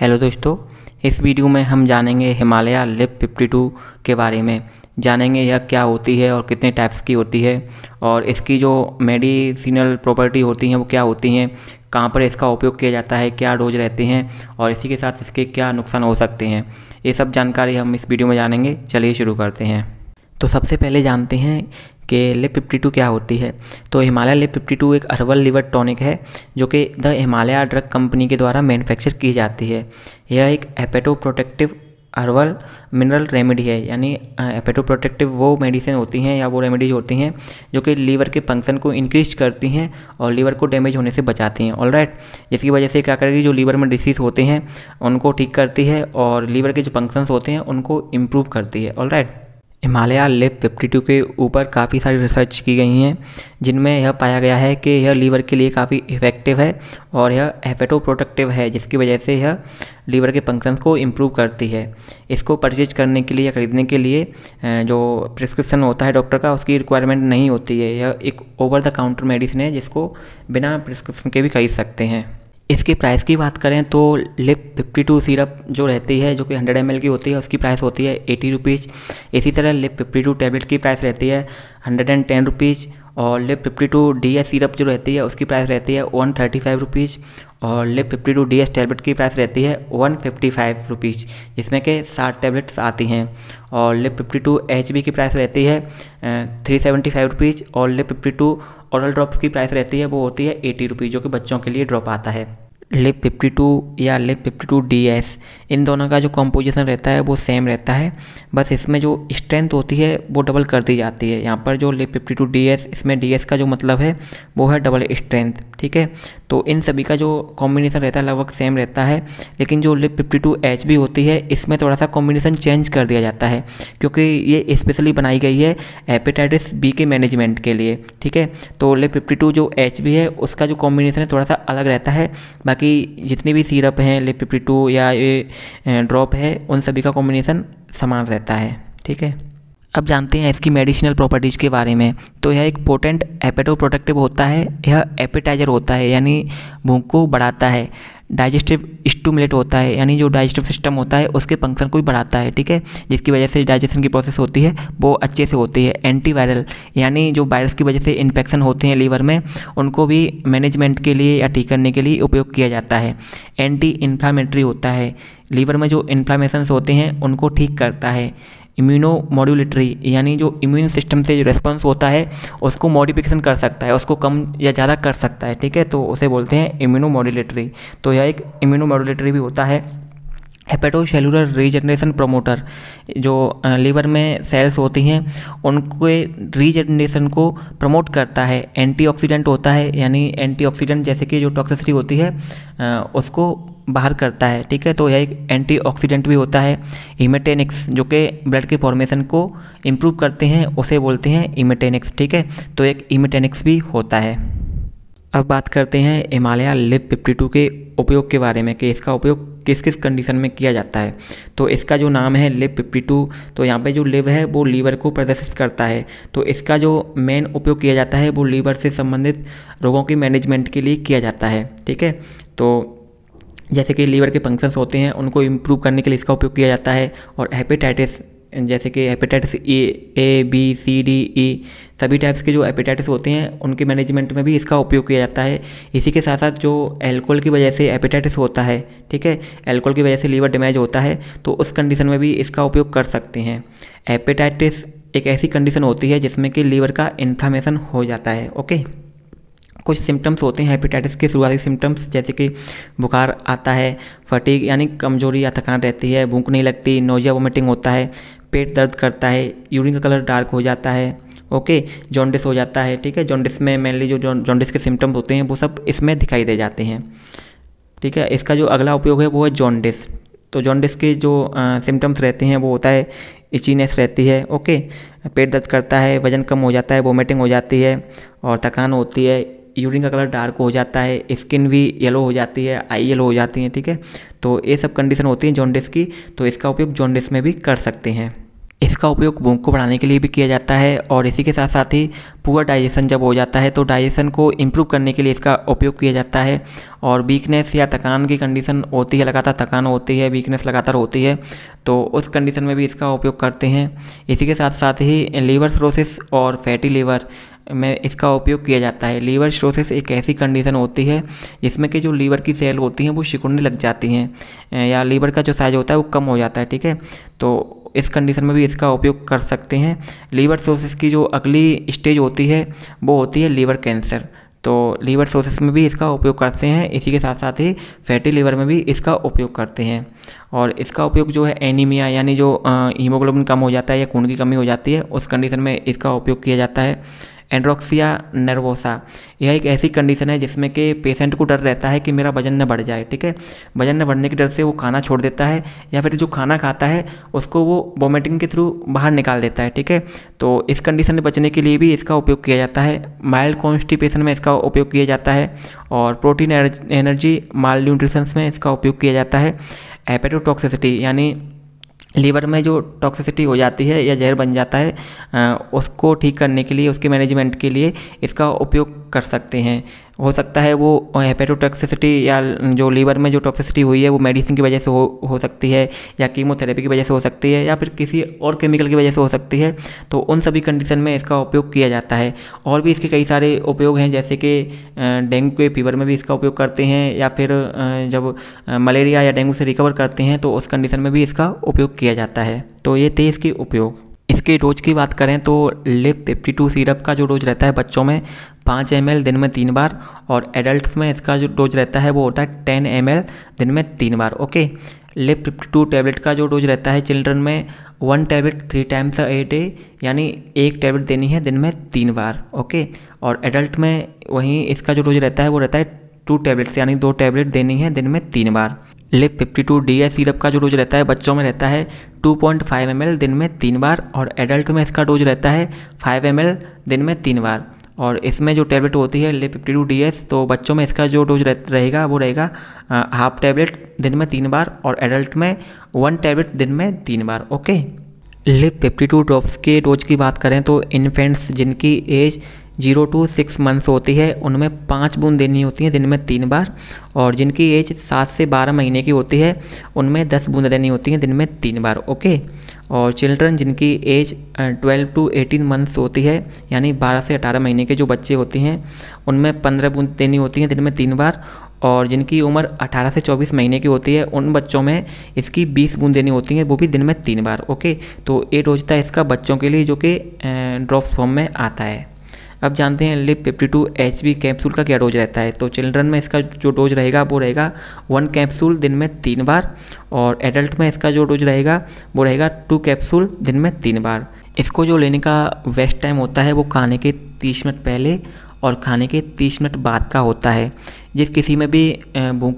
Hello दोस्तों, इस video में हम जानेंगे हिमालय लिप 52 के बारे में। जानेंगे यह क्या होती है और कितने टाइप्स की होती है और इसकी जो मेडिसिनल प्रॉपर्टी होती हैं वो क्या होती हैं, कहाँ पर इसका उपयोग किया जाता है, क्या डोज रहते हैं और इसी के साथ इसके क्या नुकसान हो सकते हैं। ये सब जानकारी हम इस वीडियो में जानेंगे, चलिए शुरू करते हैं। तो सबसे पहले जानते हैं कि लिप फिफ्टी टू क्या होती है? तो हिमालय लिप फिफ्टी टू एक हर्बल लिवर टॉनिक है, जो कि द हिमालय ड्रग कंपनी के द्वारा मैन्युफैक्चर की जाती है। यह एक एपेटो प्रोटेक्टिव हर्बल मिनरल रेमेडी है, यानी एपेटो प्रोटेक्टिव वो मेडिसिन होती हैं या वो रेमेडीज होती हैं, जो कि लीवर के फ़ंक्शन को इंक्रीज करती हैं और लीवर को डैमेज होने से बचाती हैं। ऑल राइट जिसकी वजह से क्या करेगी? जो लीवर में डिसीज होते हैं, उनको ठीक करती है और लीवर के जो फ़ंक्शंस होते हैं, उनको इम्प्रूव करती है। ऑल राइट हिमालय लिप 52 के ऊपर काफ़ी सारी रिसर्च की गई हैं, जिनमें यह पाया गया है कि यह लीवर के लिए काफ़ी इफ़ेक्टिव है और यह हेपेटो प्रोटेक्टिव है, जिसकी वजह से यह लीवर के फ़ंक्शन को इम्प्रूव करती है। इसको परचेज करने के लिए या ख़रीदने के लिए जो प्रिस्क्रिप्शन होता है डॉक्टर का, उसकी रिक्वायरमेंट नहीं होती है। यह एक ओवर द काउंटर मेडिसिन है, जिसको बिना प्रिस्क्रिप्शन के भी खरीद सकते हैं। इसकी प्राइस की बात करें तो लिप फिफ्टी टू सिरप जो रहती है, जो कि हंड्रेड एम की होती है, उसकी प्राइस होती है एटी रुपीज़ इसी तरह लिप फिफ्टी टू टैबलेट की प्राइस रहती है हंड्रेड एंड टेन रुपीज़ और Liv fifty two D S syrup जो रहती है, उसकी प्राइस रहती है वन थर्टी फाइव रुपीज़ और Liv fifty two D S tablet की प्राइस रहती है वन फिफ्टी फाइव रुपीज़ जिसमें के सात टैबलेट्स आती हैं। और Liv fifty two H B की प्राइस रहती है थ्री सेवेंटी फाइव रुपीज़ और Liv fifty two oral drops की प्राइस रहती है, वो होती है एटी रुपीज़ जो कि बच्चों के लिए ड्रॉप आता है। लिप 52 या लिप 52 डीएस इन दोनों का जो कंपोजिशन रहता है वो सेम रहता है। बस इसमें जो स्ट्रेंथ होती है, वो डबल कर दी जाती है। यहाँ पर जो लिप 52 डीएस इसमें डी एस का जो मतलब है, वो है डबल स्ट्रेंथ ठीक है? तो इन सभी का जो कॉम्बिनेशन रहता है लगभग सेम रहता है, लेकिन जो Liv fifty two H B होती है, इसमें थोड़ा सा कॉम्बिनेशन चेंज कर दिया जाता है, क्योंकि ये स्पेशली बनाई गई है हेपेटाइटिस बी के मैनेजमेंट के लिए, ठीक है? तो लिप फिफ्टी टू जो एच बी है, उसका जो कॉम्बिनेशन है थोड़ा सा अलग रहता है, बाकी जितनी भी सीरप हैं लिप फिफ्टी टू या ये ड्रॉप है, उन सभी का कॉम्बिनेशन समान रहता है, ठीक है? अब जानते हैं इसकी मेडिसिनल प्रॉपर्टीज़ के बारे में। तो यह एक पोटेंट एपेटो प्रोटेक्टिव होता है, यह एपेटाइजर होता है, यानी भूख को बढ़ाता है। डाइजेस्टिव स्टूमुलेट होता है, यानी जो डाइजेस्टिव सिस्टम होता है, उसके फ़ंक्शन को भी बढ़ाता है, ठीक है? जिसकी वजह से डाइजेशन की प्रोसेस होती है, वो अच्छे से होती है। एंटीवायरल यानी जो वायरस की वजह से इन्फेक्शन होते हैं लीवर में, उनको भी मैनेजमेंट के लिए या ठीक करने के लिए उपयोग किया जाता है। एंटी इन्फ्लामेटरी होता है। लीवर में जो इन्फ्लामेशंस होते हैं, उनको ठीक करता है। इम्यूनो मॉड्यूलेटरी यानी जो इम्यून सिस्टम से जो रेस्पॉन्स होता है, उसको मॉडिफिकेशन कर सकता है, उसको कम या ज़्यादा कर सकता है, ठीक है? तो उसे बोलते हैं इम्यूनो मॉड्यूलेटरी तो यह एक इम्यूनो मॉड्यूलेटरी भी होता है। हेपेटोसेलुलर रीजनरेशन प्रोमोटर जो लीवर में सेल्स होती हैं, उनके रीजनरेशन को प्रमोट करता है। एंटीऑक्सीडेंट होता है, यानी एंटीऑक्सीडेंट जैसे कि जो टॉक्सिसिटी होती है उसको बाहर करता है, ठीक है? तो यह एक एंटीऑक्सीडेंट भी होता है इमेटेनिक्स जो कि ब्लड के फॉर्मेशन को इम्प्रूव करते हैं, उसे बोलते हैं इमेटेनिक्स ठीक है? तो एक इमेटेनिक्स भी होता है। अब बात करते हैं हिमालय लिप 52 के उपयोग के बारे में, कि इसका उपयोग किस किस कंडीशन में किया जाता है। तो इसका जो नाम है लिप 52 तो यहाँ पे जो लिव है, वो लीवर को प्रदर्शित करता है। तो इसका जो मेन उपयोग किया जाता है, वो लीवर से संबंधित रोगों के मैनेजमेंट के लिए किया जाता है, ठीक है? तो जैसे कि लीवर के फ़ंक्शंस होते हैं, उनको इम्प्रूव करने के लिए इसका उपयोग किया जाता है और हेपेटाइटिस जैसे कि hepatitis A A B C D E सभी टाइप्स के जो हेपेटाइटिस होते हैं, उनके मैनेजमेंट में भी इसका उपयोग किया जाता है। इसी के साथ साथ जो एल्कोहल की वजह से हेपेटाइटिस होता है, ठीक है एल्कोहल की वजह से लीवर डैमेज होता है तो उस कंडीशन में भी इसका उपयोग कर सकते हैं। हेपेटाइटिस एक ऐसी कंडीशन होती है जिसमें कि लीवर का इन्फ्लामेशन हो जाता है ओके कुछ सिम्टम्स होते हैं हेपेटाइटिस के शुरुआती सिम्टम्स जैसे कि बुखार आता है फटीक यानी कमज़ोरी या थकान रहती है, भूख नहीं लगती नोजिया वोमिटिंग होता है, पेट दर्द करता है यूरिन का कलर डार्क हो जाता है ओके जॉन्डिस हो जाता है, ठीक है जॉन्डिस में मेनली जो जॉन्डिस के सिम्टम्स होते हैं, वो सब इसमें दिखाई दे जाते हैं, ठीक है, इसका जो अगला उपयोग है, वो है जॉन्डिस तो जॉन्डिस के जो सिम्टम्स रहते हैं, वो होता है इचीनेस रहती है ओके पेट दर्द करता है, वज़न कम हो जाता है वोमिटिंग हो जाती है, और थकान होती है यूरिन का कलर डार्क हो जाता है स्किन भी येलो हो जाती है आई येलो हो जाती है, ठीक है? तो ये सब कंडीशन होती हैं जॉन्डिस की तो इसका उपयोग जॉन्डिस में भी कर सकते हैं। इसका उपयोग भूख को बढ़ाने के लिए भी किया जाता है और इसी के साथ साथ ही पुअर डाइजेशन जब हो जाता है तो डाइजेशन को इम्प्रूव करने के लिए इसका उपयोग किया जाता है और वीकनेस या थकान की कंडीशन होती है, लगातार थकान होती है वीकनेस लगातार होती है तो उस कंडीशन में भी इसका उपयोग करते हैं। इसी के साथ साथ ही लीवर सरोसिस और फैटी लीवर में इसका उपयोग किया जाता है। लीवर स्ट्रोसिस एक ऐसी कंडीशन होती है, जिसमें कि जो लीवर की सेल होती हैं, वो सिकुड़ने लग जाती हैं। या लीवर का जो साइज़ होता है, वो कम हो जाता है, ठीक है? तो इस कंडीशन में भी इसका उपयोग कर सकते हैं। लीवर सोसिस की जो अगली स्टेज होती है, वो होती है लीवर कैंसर तो लीवर सोसिस में भी इसका उपयोग करते हैं, इसी के साथ साथ ही फैटी लीवर में भी इसका उपयोग करते हैं। और इसका उपयोग जो है एनीमिया यानी जो हीमोग्लोबिन कम हो जाता है या खून की कमी हो जाती है, उस कंडीशन में इसका उपयोग किया जाता है। Anorexia nervosa. यह एक ऐसी कंडीशन है जिसमें कि पेशेंट को डर रहता है कि मेरा वज़न न बढ़ जाए, ठीक है? वज़न न बढ़ने के डर से वो खाना छोड़ देता है या फिर जो खाना खाता है, उसको वो वोमिटिंग के थ्रू बाहर निकाल देता है, ठीक है? तो इस कंडीशन से बचने के लिए भी इसका उपयोग किया जाता है। माइल्ड कॉन्स्टिपेशन में इसका उपयोग किया जाता है और प्रोटीन एनर्जी माल न्यूट्रिशंस में इसका उपयोग किया जाता है। एपेटोटॉक्सिसिटी यानी लीवर में जो टॉक्सिसिटी हो जाती है या जहर बन जाता है उसको ठीक करने के लिए, उसके मैनेजमेंट के लिए इसका उपयोग कर सकते हैं। हो सकता है वो हेपेटोटॉक्सिसिटी या जो लीवर में जो टॉक्सिसिटी हुई है, वो मेडिसिन की वजह से हो हो सकती है, या कीमोथेरेपी की वजह से हो सकती है, या फिर किसी और केमिकल की वजह से हो सकती है तो उन सभी कंडीशन में इसका उपयोग किया जाता है। और भी इसके कई सारे उपयोग हैं, जैसे कि डेंगू के फीवर में भी इसका उपयोग करते हैं, या फिर जब मलेरिया या डेंगू से रिकवर करते हैं तो उस कंडीशन में भी इसका उपयोग किया जाता है। तो ये थे इसके उपयोग। इसके डोज की बात करें तो लिप फिफ्टी टू सिरप का जो डोज रहता है बच्चों में पाँच एम दिन में तीन बार और एडल्ट में इसका जो डोज रहता है वो होता है टेन एम दिन में तीन बार, okay? Liv fifty two tablet का जो डोज रहता है चिल्ड्रन में, one tablet three times a day, यानी एक टैबलेट देनी है दिन में तीन बार, ओके? और एडल्ट में वहीं इसका जो डोज रहता है वो रहता है टू टैबलेट्स, यानी दो टैबलेट देनी है दिन में तीन बार। Liv fifty two D S syrup का जो डोज रहता है बच्चों में रहता है two point five M L दिन में तीन बार और एडल्ट में इसका डोज रहता है फाइव एम एल दिन में तीन बार। और इसमें जो टैबलेट होती है Liv fifty two D S तो बच्चों में इसका जो डोज रहेगा वो रहेगा हाफ़ टैबलेट दिन में तीन बार और एडल्ट में वन टैबलेट दिन में तीन बार okay Liv fifty two drops के डोज की बात करें तो इन्फेंट्स जिनकी age zero to six months होती है, उनमें पाँच बूंद देनी होती है दिन में तीन बार, और जिनकी एज सात से बारह महीने की होती है, उनमें दस बूंद देनी होती हैं दिन में तीन बार, ओके? और चिल्ड्रन जिनकी age twelve to eighteen months होती है, यानी बारह से अठारह महीने के जो बच्चे होते हैं, उनमें पंद्रह बूंद देनी होती हैं दिन में तीन बार, और जिनकी उम्र 18 से 24 महीने की होती है, उन बच्चों में इसकी 20 बूंद देनी होती हैं, वो भी दिन में तीन बार, ओके? तो ये डोज था इसका बच्चों के लिए जो कि ड्रॉप्स फॉर्म में आता है। अब जानते हैं Liv fifty two H B capsule का क्या डोज रहता है? तो चिल्ड्रन में इसका जो डोज रहेगा, वो रहेगा वन कैप्सूल दिन में तीन बार और एडल्ट में इसका जो डोज रहेगा, वो रहेगा टू कैप्सूल दिन में तीन बार। इसको जो लेने का वेस्ट टाइम होता है, वो खाने के तीस मिनट पहले और खाने के तीस मिनट बाद का होता है। जिस किसी में भी भूख,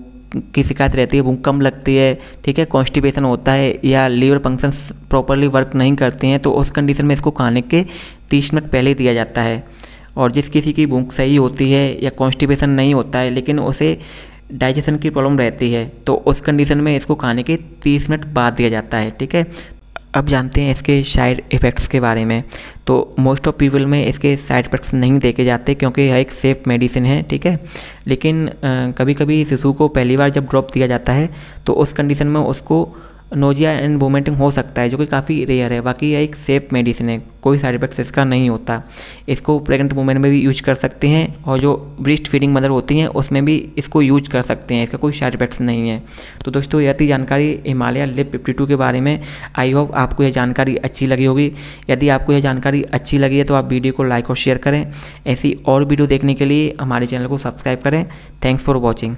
की शिकायत रहती है, भूख कम लगती है, ठीक है कॉन्स्टिपेशन होता है या लीवर फ़ंक्शंस प्रॉपरली वर्क नहीं करते हैं तो उस कंडीशन में इसको खाने के तीस मिनट पहले दिया जाता है। और जिस किसी की भूख सही होती है या कॉन्स्टिपेशन नहीं होता है, लेकिन उसे डाइजेशन की प्रॉब्लम रहती है तो उस कंडीशन में इसको खाने के 30 मिनट बाद दिया जाता है, ठीक है? अब जानते हैं इसके साइड इफ़ेक्ट्स के बारे में। तो मोस्ट ऑफ़ पीपल में इसके साइड इफ़ेक्ट्स नहीं देखे जाते क्योंकि यह एक सेफ़ मेडिसिन है, ठीक है? लेकिन कभी कभी शिशु को पहली बार जब ड्रॉप दिया जाता है तो उस कंडीशन में उसको नोजिया एंड वोमिटिंग हो सकता है, जो कि काफ़ी रेयर है। बाकी यह एक सेफ़ मेडिसिन है, कोई साइड इफेक्ट्स इसका नहीं होता। इसको प्रेगनेंट वुमेन में भी यूज़ कर सकते हैं, और जो ब्रिस्ट फीडिंग मदर होती हैं, उसमें भी इसको यूज़ कर सकते हैं। इसका कोई साइड इफेक्ट्स नहीं है। तो दोस्तों, यह थी जानकारी हिमालय लिप फिफ्टी टू के बारे में। आई होप आपको यह जानकारी अच्छी लगी होगी। यदि आपको यह जानकारी अच्छी लगी है तो आप वीडियो को लाइक और शेयर करें। ऐसी और वीडियो देखने के लिए हमारे चैनल को सब्सक्राइब करें। Thanks for watching